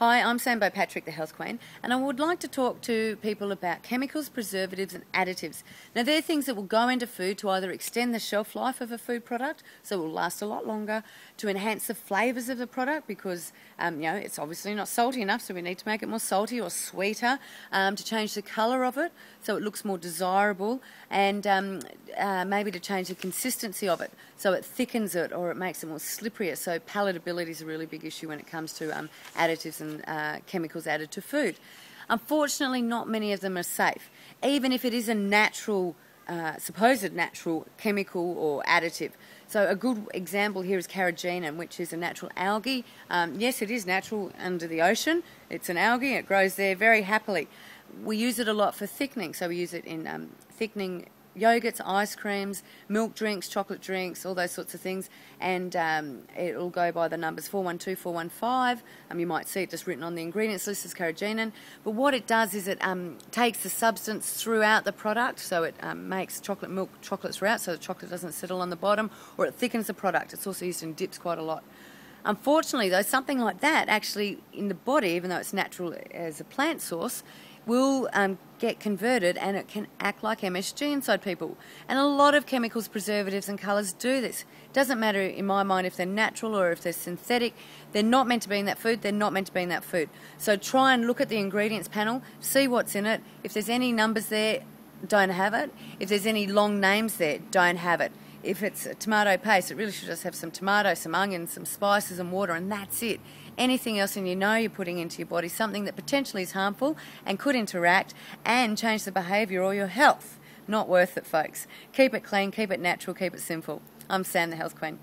Hi, I'm Sam Beau Patrick, the Health Queen, and I would like to talk to people about chemicals, preservatives, and additives. Now, they're things that will go into food to either extend the shelf life of a food product, so it will last a lot longer, to enhance the flavours of the product because, um, you know, it's obviously not salty enough, so we need to make it more salty or sweeter, um, to change the colour of it so it looks more desirable, and um, uh, maybe to change the consistency of it so it thickens it or it makes it more slipperier. So, palatability is a really big issue when it comes to um, additives and and uh, chemicals added to food. Unfortunately, not many of them are safe, even if it is a natural, uh, supposed natural chemical or additive. So, a good example here is carrageenan, which is a natural algae. Um, yes, it is natural under the ocean. It's an algae, it grows there very happily. We use it a lot for thickening, so we use it in um, thickening yogurts, ice creams, milk drinks, chocolate drinks, all those sorts of things. And um, it'll go by the numbers 412, 415. Um, you might see it just written on the ingredients list as carrageenan. But what it does is it um, takes the substance throughout the product, so it um, makes chocolate milk chocolates throughout, so the chocolate doesn't settle on the bottom, or it thickens the product. It's also used in dips quite a lot. Unfortunately, though, something like that actually in the body, even though it's natural as a plant source, will um, get converted and it can act like MSG inside people. And a lot of chemicals, preservatives, and colours do this. Doesn't matter in my mind if they're natural or if they're synthetic. They're not meant to be in that food, they're not meant to be in that food. So try and look at the ingredients panel, see what's in it. If there's any numbers there, don't have it. If there's any long names there, don't have it. If it's a tomato paste, it really should just have some tomato, some onions, some spices, and water, and that's it anything else and you know you're putting into your body, something that potentially is harmful and could interact and change the behaviour or your health. Not worth it, folks. Keep it clean, keep it natural, keep it simple. I'm Sam, the Health Queen.